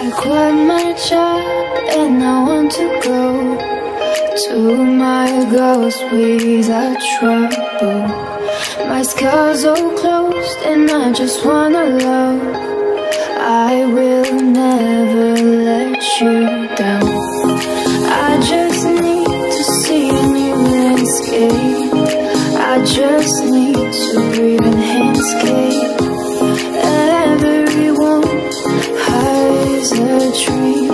I quit my job and I want to go to my goals without trouble. My scars all closed and I just wanna love. I will never let you down. I just need to see a new landscape. I just need to breathe and handscape. Dream.